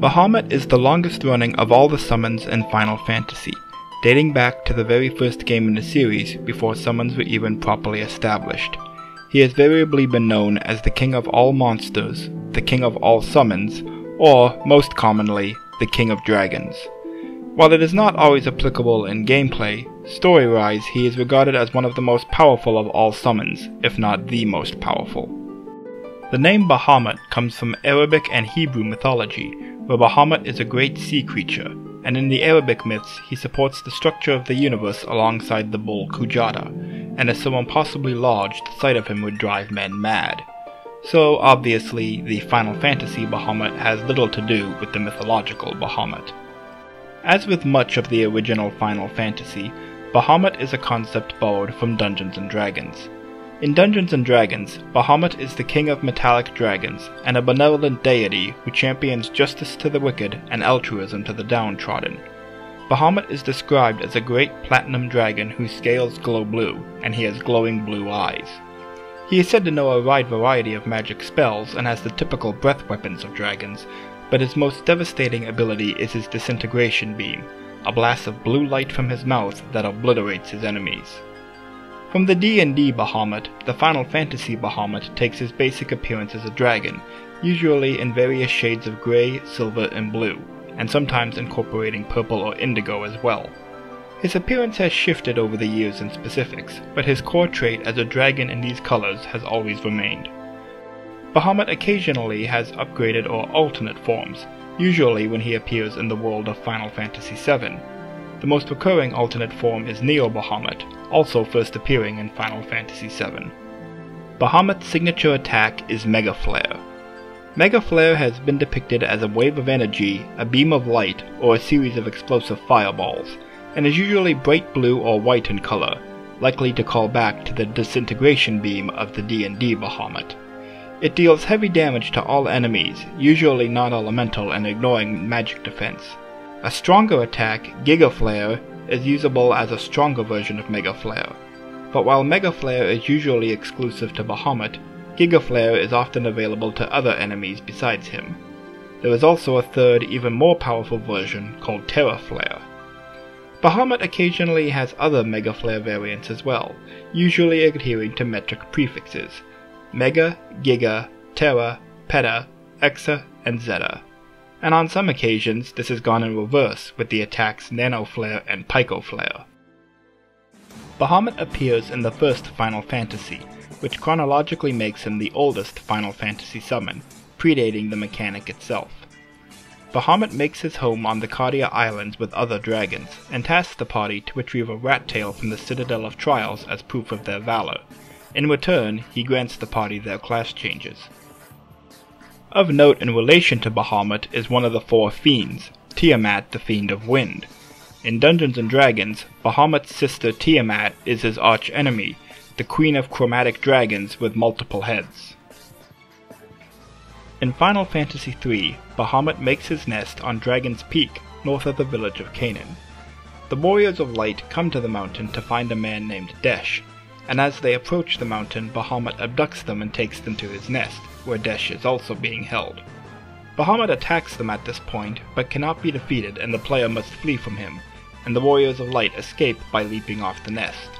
Bahamut is the longest running of all the summons in Final Fantasy, dating back to the very first game in the series before summons were even properly established. He has variably been known as the King of all monsters, the King of all summons, or, most commonly, the King of Dragons. While it is not always applicable in gameplay, story-wise he is regarded as one of the most powerful of all summons, if not the most powerful. The name Bahamut comes from Arabic and Hebrew mythology, where Bahamut is a great sea creature, and in the Arabic myths he supports the structure of the universe alongside the bull Kujata, and is so impossibly large the sight of him would drive men mad. So obviously the Final Fantasy Bahamut has little to do with the mythological Bahamut. As with much of the original Final Fantasy, Bahamut is a concept borrowed from Dungeons & Dragons. In Dungeons & Dragons, Bahamut is the king of metallic dragons and a benevolent deity who champions justice to the wicked and altruism to the downtrodden. Bahamut is described as a great platinum dragon whose scales glow blue, and he has glowing blue eyes. He is said to know a wide variety of magic spells and has the typical breath weapons of dragons, but his most devastating ability is his disintegration beam, a blast of blue light from his mouth that obliterates his enemies. From the D&D Bahamut, the Final Fantasy Bahamut takes his basic appearance as a dragon, usually in various shades of grey, silver, and blue, and sometimes incorporating purple or indigo as well. His appearance has shifted over the years in specifics, but his core trait as a dragon in these colors has always remained. Bahamut occasionally has upgraded or alternate forms, usually when he appears in the world of Final Fantasy VII, the most recurring alternate form is Neo Bahamut, also first appearing in Final Fantasy VII. Bahamut's signature attack is Mega Flare. Mega Flare has been depicted as a wave of energy, a beam of light, or a series of explosive fireballs, and is usually bright blue or white in color, likely to call back to the disintegration beam of the D&D Bahamut. It deals heavy damage to all enemies, usually non-elemental and ignoring magic defense. A stronger attack, Giga Flare, is usable as a stronger version of Mega Flare. But while Mega Flare is usually exclusive to Bahamut, Giga Flare is often available to other enemies besides him. There is also a third, even more powerful version called Terra Flare. Bahamut occasionally has other Mega Flare variants as well, usually adhering to metric prefixes Mega, Giga, Terra, Peta, Exa, and Zeta and on some occasions this has gone in reverse with the attacks Nano Flare and Pico Flare. Bahamut appears in the first Final Fantasy, which chronologically makes him the oldest Final Fantasy summon, predating the mechanic itself. Bahamut makes his home on the Cardia Islands with other dragons, and tasks the party to retrieve a rat tail from the Citadel of Trials as proof of their valor. In return, he grants the party their class changes. Of note in relation to Bahamut is one of the four fiends, Tiamat the Fiend of Wind. In Dungeons & Dragons, Bahamut's sister Tiamat is his arch-enemy, the queen of chromatic dragons with multiple heads. In Final Fantasy III, Bahamut makes his nest on Dragon's Peak, north of the village of Canaan. The Warriors of Light come to the mountain to find a man named Desh, and as they approach the mountain, Bahamut abducts them and takes them to his nest where Desh is also being held. Bahamut attacks them at this point, but cannot be defeated and the player must flee from him, and the Warriors of Light escape by leaping off the nest.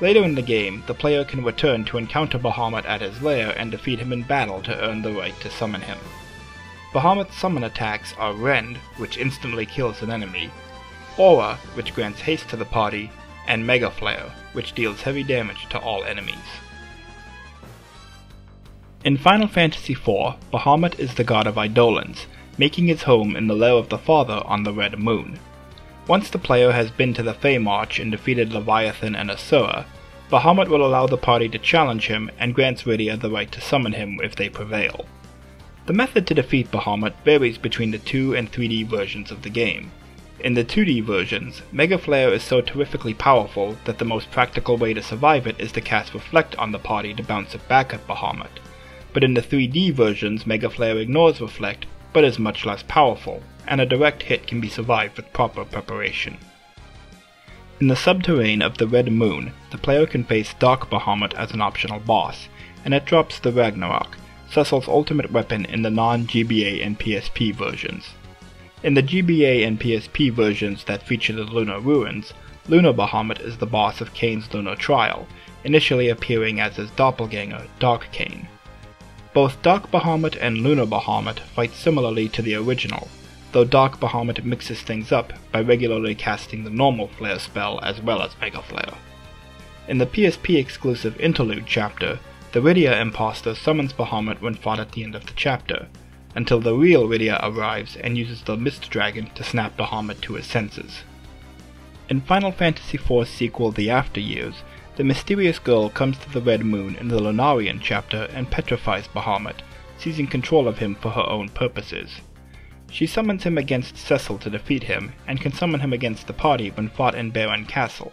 Later in the game, the player can return to encounter Bahamut at his lair and defeat him in battle to earn the right to summon him. Bahamut's summon attacks are Rend, which instantly kills an enemy, Aura, which grants haste to the party, and Mega Flare, which deals heavy damage to all enemies. In Final Fantasy IV, Bahamut is the god of Eidolons, making his home in the lair of the Father on the Red Moon. Once the player has been to the Feymarch and defeated Leviathan and Asura, Bahamut will allow the party to challenge him and grants Rydia the right to summon him if they prevail. The method to defeat Bahamut varies between the 2 and 3D versions of the game. In the 2D versions, Mega Flare is so terrifically powerful that the most practical way to survive it is to cast Reflect on the party to bounce it back at Bahamut but in the 3D versions Mega Flare ignores Reflect, but is much less powerful, and a direct hit can be survived with proper preparation. In the subterrane of the Red Moon, the player can face Dark Bahamut as an optional boss, and it drops the Ragnarok, Cecil's ultimate weapon in the non-GBA and PSP versions. In the GBA and PSP versions that feature the Lunar Ruins, Lunar Bahamut is the boss of Kain's Lunar Trial, initially appearing as his doppelganger, Dark Kain. Both Dark Bahamut and Lunar Bahamut fight similarly to the original, though Dark Bahamut mixes things up by regularly casting the normal Flare spell as well as Mega Flare. In the PSP exclusive Interlude chapter, the Rydia imposter summons Bahamut when fought at the end of the chapter, until the real Rydia arrives and uses the Mist Dragon to snap Bahamut to his senses. In Final Fantasy IV's sequel The After Years, the mysterious girl comes to the Red Moon in the Lunarian chapter and petrifies Bahamut, seizing control of him for her own purposes. She summons him against Cecil to defeat him, and can summon him against the party when fought in Baron Castle.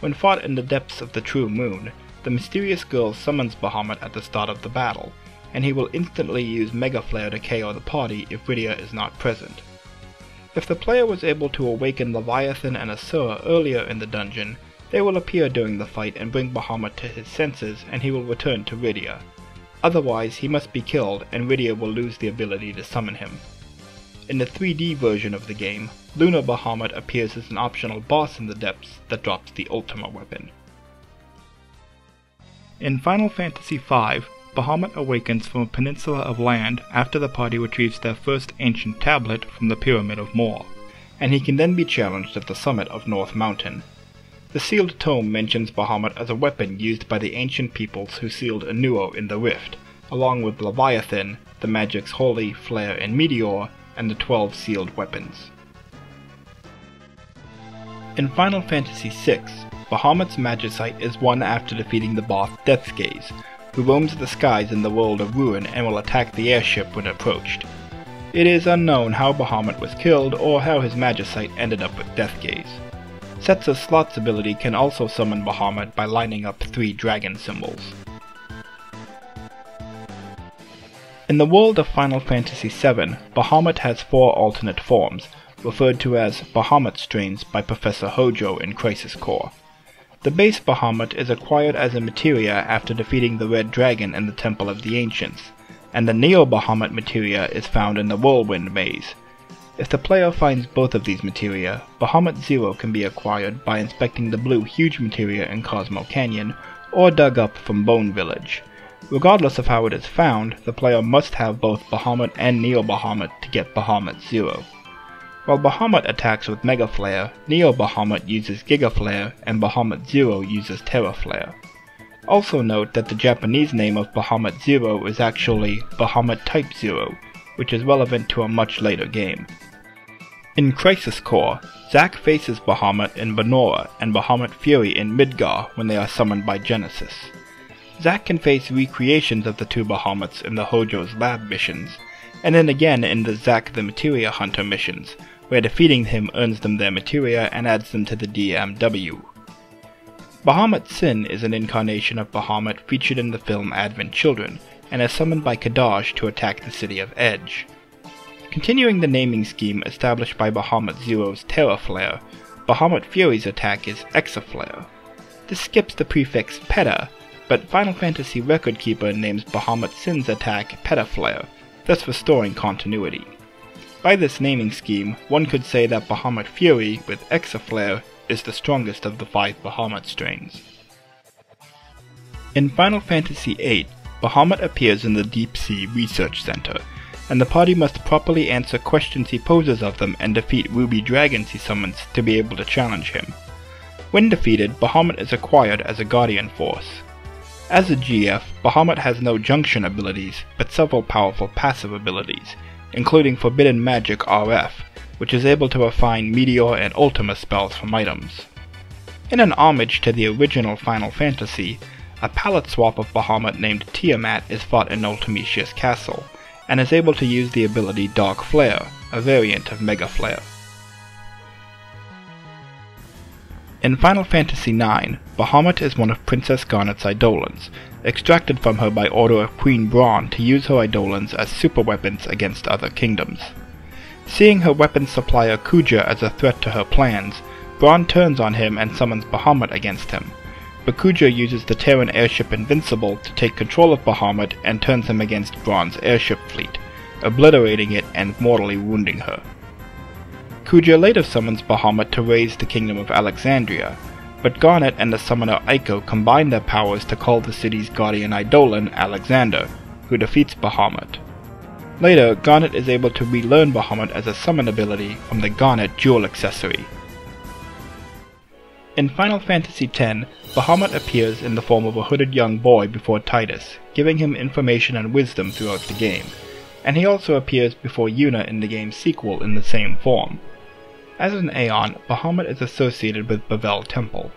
When fought in the depths of the True Moon, the mysterious girl summons Bahamut at the start of the battle, and he will instantly use Mega Flare to KO the party if Rydia is not present. If the player was able to awaken Leviathan and Asura earlier in the dungeon, they will appear during the fight and bring Bahamut to his senses and he will return to Rydia. Otherwise, he must be killed and Rydia will lose the ability to summon him. In the 3D version of the game, Lunar Bahamut appears as an optional boss in the depths that drops the Ultima weapon. In Final Fantasy V, Bahamut awakens from a peninsula of land after the party retrieves their first ancient tablet from the Pyramid of Moore, and he can then be challenged at the summit of North Mountain. The sealed tome mentions Bahamut as a weapon used by the ancient peoples who sealed Enuo in the Rift, along with Leviathan, the Magic's Holy, Flare, and Meteor, and the twelve sealed weapons. In Final Fantasy VI, Bahamut's Magicite is won after defeating the boss Death's Gaze, who roams the skies in the world of Ruin and will attack the airship when approached. It is unknown how Bahamut was killed or how his Magicite ended up with Death Gaze. Slot's ability can also summon Bahamut by lining up three dragon symbols. In the world of Final Fantasy VII, Bahamut has four alternate forms, referred to as Bahamut strains by Professor Hojo in Crisis Core. The base Bahamut is acquired as a materia after defeating the Red Dragon in the Temple of the Ancients, and the Neo Bahamut materia is found in the Whirlwind Maze, if the player finds both of these materia, Bahamut Zero can be acquired by inspecting the blue huge materia in Cosmo Canyon, or dug up from Bone Village. Regardless of how it is found, the player must have both Bahamut and Neo Bahamut to get Bahamut Zero. While Bahamut attacks with Mega Flare, Neo Bahamut uses Giga Flare, and Bahamut Zero uses Terra Flare. Also note that the Japanese name of Bahamut Zero is actually Bahamut Type Zero, which is relevant to a much later game. In Crisis Core, Zack faces Bahamut in Banora and Bahamut Fury in Midgar when they are summoned by Genesis. Zack can face recreations of the two Bahamuts in the Hojo's lab missions, and then again in the Zack the Materia Hunter missions, where defeating him earns them their materia and adds them to the DMW. Bahamut Sin is an incarnation of Bahamut featured in the film Advent Children, and is summoned by Kadaj to attack the city of Edge. Continuing the naming scheme established by Bahamut Zero's Terra Flare, Bahamut Fury's attack is Exaflare. This skips the prefix Peta, but Final Fantasy Record Keeper names Bahamut Sin's attack Petaflare, thus restoring continuity. By this naming scheme, one could say that Bahamut Fury with Exaflare is the strongest of the five Bahamut strains. In Final Fantasy VIII, Bahamut appears in the Deep Sea Research Center, and the party must properly answer questions he poses of them and defeat ruby dragons he summons to be able to challenge him. When defeated, Bahamut is acquired as a Guardian Force. As a GF, Bahamut has no junction abilities, but several powerful passive abilities, including Forbidden Magic RF, which is able to refine Meteor and Ultima spells from items. In an homage to the original Final Fantasy, a palette swap of Bahamut named Tiamat is fought in Ultimecia's castle, and is able to use the ability Dark Flare, a variant of Mega Flare. In Final Fantasy IX, Bahamut is one of Princess Garnet's Eidolons, extracted from her by order of Queen Brahne to use her Eidolons as superweapons against other kingdoms. Seeing her weapons supplier Kuja as a threat to her plans, Brahne turns on him and summons Bahamut against him, But Kuja uses the Terran airship Invincible to take control of Bahamut and turns him against Brahne's airship fleet, obliterating it and mortally wounding her. Kuja later summons Bahamut to raze the kingdom of Alexandria, but Garnet and the summoner Eiko combine their powers to call the city's guardian Eidolon Alexander, who defeats Bahamut. Later, Garnet is able to relearn Bahamut as a summon ability from the Garnet Jewel accessory. In Final Fantasy X, Bahamut appears in the form of a hooded young boy before Tidus, giving him information and wisdom throughout the game, and he also appears before Yuna in the game's sequel in the same form. As an Aeon, Bahamut is associated with Bevelle Temple.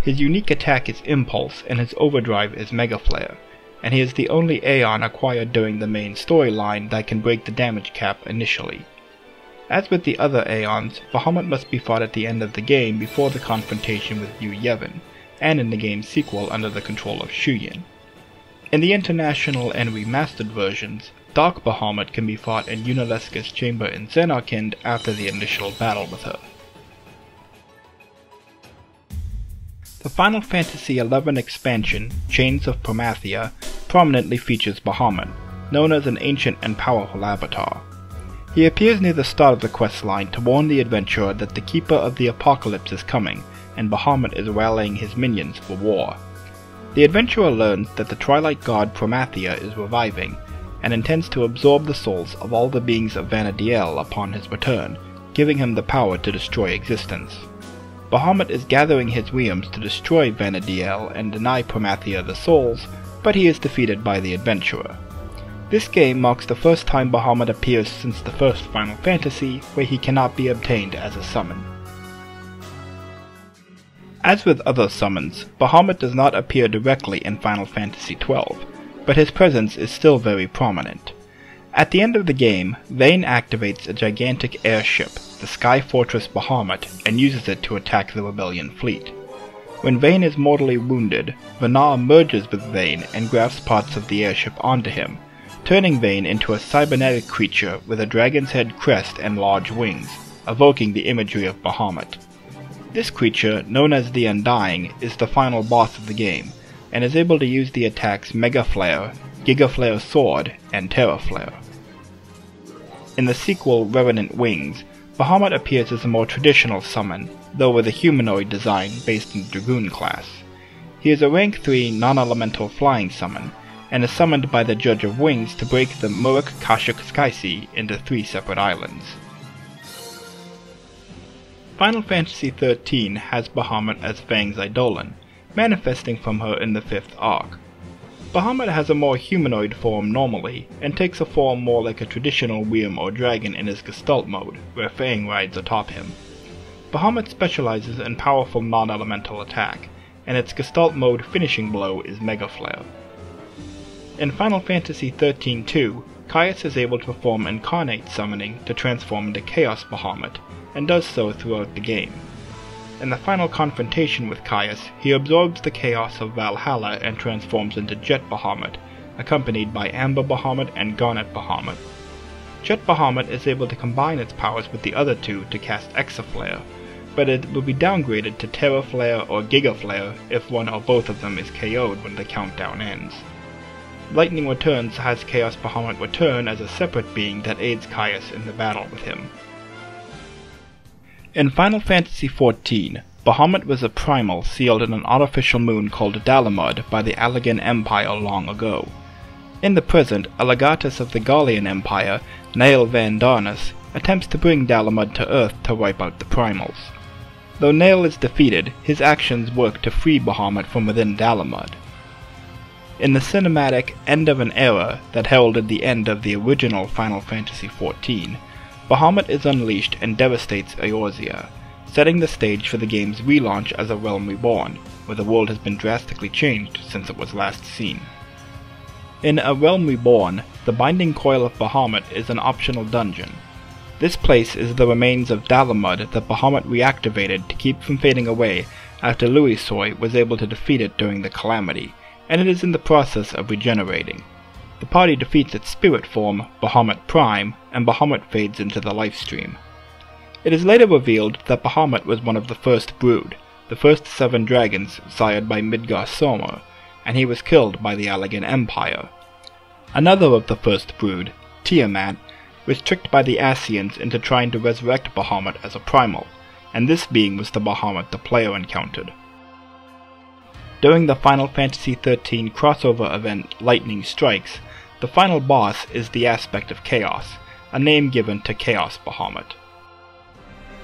His unique attack is Impulse, and his overdrive is Mega Flare, and he is the only Aeon acquired during the main storyline that can break the damage cap initially. As with the other Aeons, Bahamut must be fought at the end of the game before the confrontation with Yu Yevon, and in the game's sequel under the control of Shuyin. In the international and remastered versions, Dark Bahamut can be fought in Yunalesca's chamber in Zanarkand after the initial battle with her. The Final Fantasy XI expansion, Chains of Promathia, prominently features Bahamut, known as an ancient and powerful avatar. He appears near the start of the quest line to warn the adventurer that the Keeper of the Apocalypse is coming, and Bahamut is rallying his minions for war. The adventurer learns that the Twilight God Promathia is reviving, and intends to absorb the souls of all the beings of Vana'diel upon his return, giving him the power to destroy existence. Bahamut is gathering his realms to destroy Vana'diel and deny Promathia the souls, but he is defeated by the adventurer. This game marks the first time Bahamut appears since the first Final Fantasy, where he cannot be obtained as a summon. As with other summons, Bahamut does not appear directly in Final Fantasy XII, but his presence is still very prominent. At the end of the game, Vayne activates a gigantic airship, the Sky Fortress Bahamut, and uses it to attack the Rebellion fleet. When Vayne is mortally wounded, Venat merges with Vayne and grafts parts of the airship onto him, turning Vayne into a cybernetic creature with a dragon's head crest and large wings, evoking the imagery of Bahamut. This creature, known as the Undying, is the final boss of the game, and is able to use the attacks Mega Flare, Giga Flare Sword, and Terra Flare. In the sequel Revenant Wings, Bahamut appears as a more traditional summon, though with a humanoid design based in the Dragoon class. He is a rank 3 non-elemental flying summon, and is summoned by the Judge of Wings to break the Muruk Kashuk Sky Sea into three separate islands. Final Fantasy XIII has Bahamut as Fang's Eidolon, manifesting from her in the fifth arc. Bahamut has a more humanoid form normally, and takes a form more like a traditional Wyrm or dragon in his Gestalt mode, where Fang rides atop him. Bahamut specializes in powerful non-elemental attack, and its Gestalt mode finishing blow is Mega Flare. In Final Fantasy XIII-2, Caius is able to perform incarnate summoning to transform into Chaos Bahamut, and does so throughout the game. In the final confrontation with Caius, he absorbs the chaos of Valhalla and transforms into Jet Bahamut, accompanied by Amber Bahamut and Garnet Bahamut. Jet Bahamut is able to combine its powers with the other two to cast Exaflare, but it will be downgraded to Terra Flare or Giga Flare if one or both of them is KO'd when the countdown ends. Lightning Returns has Chaos Bahamut return as a separate being that aids Caius in the battle with him. In Final Fantasy XIV, Bahamut was a primal sealed in an artificial moon called Dalamud by the Allagan Empire long ago. In the present, a legatus of the Garlean Empire, Nael van Darnus, attempts to bring Dalamud to Earth to wipe out the primals. Though Nael is defeated, his actions work to free Bahamut from within Dalamud. In the cinematic End of an Era that heralded the end of the original Final Fantasy XIV, Bahamut is unleashed and devastates Eorzea, setting the stage for the game's relaunch as A Realm Reborn, where the world has been drastically changed since it was last seen. In A Realm Reborn, the Binding Coil of Bahamut is an optional dungeon. This place is the remains of Dalamud that Bahamut reactivated to keep from fading away after Louisoix was able to defeat it during the Calamity, and it is in the process of regenerating. The party defeats its spirit form, Bahamut Prime, and Bahamut fades into the life stream. It is later revealed that Bahamut was one of the first brood, the first seven dragons sired by Midgardsormr, and he was killed by the Allagan Empire. Another of the first brood, Tiamat, was tricked by the Ascians into trying to resurrect Bahamut as a primal, and this being was the Bahamut the player encountered. During the Final Fantasy XIII crossover event Lightning Strikes, the final boss is the Aspect of Chaos, a name given to Chaos Bahamut.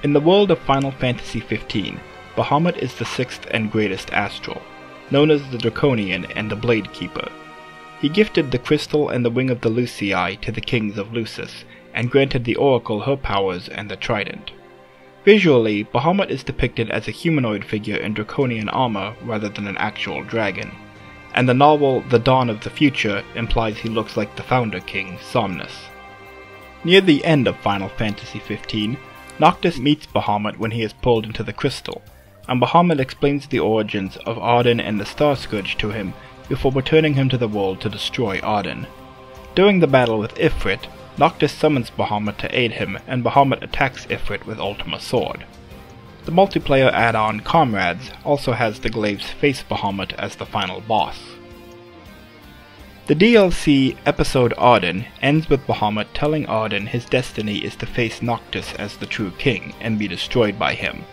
In the world of Final Fantasy XV, Bahamut is the sixth and greatest astral, known as the Draconian and the Blade Keeper. He gifted the crystal and the wing of the Lucii to the kings of Lucis, and granted the Oracle her powers and the trident. Visually, Bahamut is depicted as a humanoid figure in draconian armor rather than an actual dragon, and the novel The Dawn of the Future implies he looks like the founder king, Somnus. Near the end of Final Fantasy XV, Noctis meets Bahamut when he is pulled into the crystal, and Bahamut explains the origins of Ardyn and the Star Scourge to him before returning him to the world to destroy Ardyn. During the battle with Ifrit, Noctis summons Bahamut to aid him, and Bahamut attacks Ifrit with Ultima Sword. The multiplayer add-on Comrades also has the Glaives face Bahamut as the final boss. The DLC episode Ardyn ends with Bahamut telling Ardyn his destiny is to face Noctis as the true king and be destroyed by him.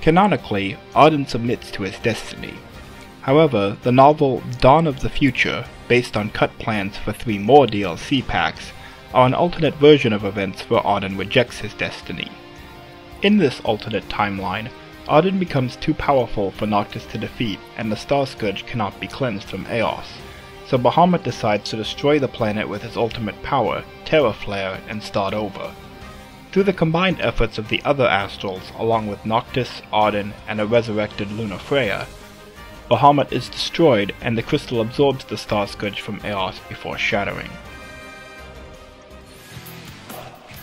Canonically, Ardyn submits to his destiny, However, the novel Dawn of the Future, based on cut plans for three more DLC packs, are an alternate version of events where Ardyn rejects his destiny. In this alternate timeline, Ardyn becomes too powerful for Noctis to defeat, and the Star Scourge cannot be cleansed from Eos, so Bahamut decides to destroy the planet with his ultimate power, Terra Flare, and start over. Through the combined efforts of the other Astrals, along with Noctis, Ardyn, and a resurrected Lunafreya, Bahamut is destroyed and the crystal absorbs the Star Scourge from Eos before shattering.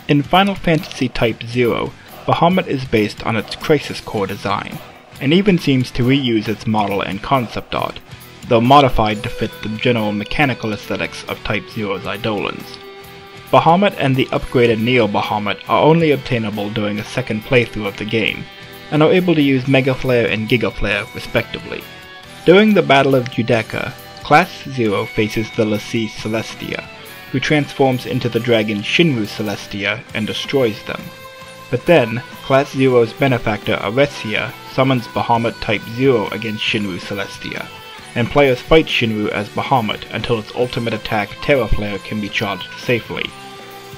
In Final Fantasy Type 0, Bahamut is based on its Crisis Core design, and even seems to reuse its model and concept art, though modified to fit the general mechanical aesthetics of Type 0's Eidolons. Bahamut and the upgraded Neo Bahamut are only obtainable during a second playthrough of the game, and are able to use Mega Flare and Giga Flare respectively. During the Battle of Judeca, Class Zero faces the l'Cie Celestia, who transforms into the dragon Shinryu Celestia and destroys them. But then, Class Zero's benefactor Arecia summons Bahamut Type Zero against Shinryu Celestia, and players fight Shinryu as Bahamut until its ultimate attack Terra Flare can be charged safely.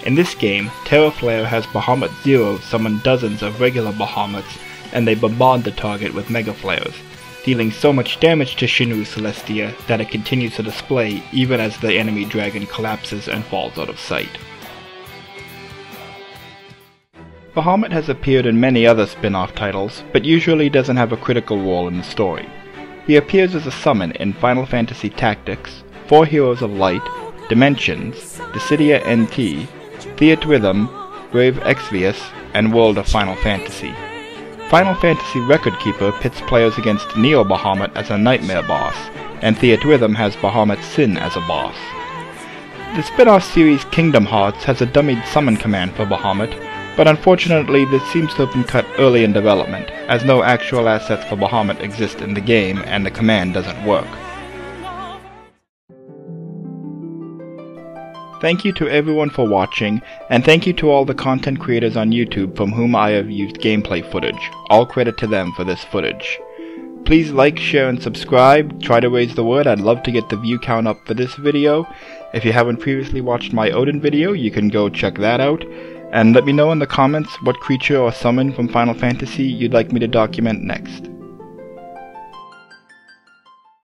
In this game, Terra Flare has Bahamut Zero summon dozens of regular Bahamuts and they bombard the target with Mega Flares, dealing so much damage to Shinryu Celestia that it continues to display even as the enemy dragon collapses and falls out of sight. Bahamut has appeared in many other spin-off titles, but usually doesn't have a critical role in the story. He appears as a summon in Final Fantasy Tactics, Four Heroes of Light, Dimensions, Dissidia NT, Theatrhythm, Brave Exvius, and World of Final Fantasy. Final Fantasy Record Keeper pits players against Neo Bahamut as a nightmare boss, and Theatrhythm has Bahamut Sin as a boss. The spin-off series Kingdom Hearts has a dummied summon command for Bahamut, but unfortunately this seems to have been cut early in development, as no actual assets for Bahamut exist in the game and the command doesn't work. Thank you to everyone for watching, and thank you to all the content creators on YouTube from whom I have used gameplay footage. All credit to them for this footage. Please like, share, and subscribe. Try to raise the word. I'd love to get the view count up for this video. If you haven't previously watched my Odin video, you can go check that out. And let me know in the comments what creature or summon from Final Fantasy you'd like me to document next.